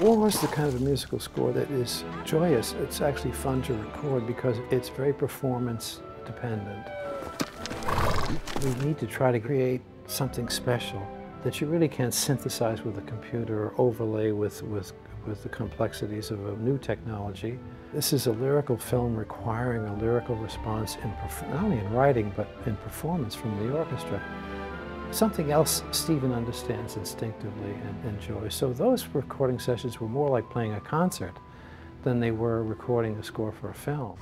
War is the kind of a musical score that is joyous. It's actually fun to record because it's very performance dependent. We need to try to create something special that you really can't synthesize with a computer or overlay with, with, with the complexities of a new technology. This is a lyrical film requiring a lyrical response in not only in writing but in performance from the orchestra. Something else Steven understands instinctively and enjoys. So those recording sessions were more like playing a concert than they were recording a score for a film.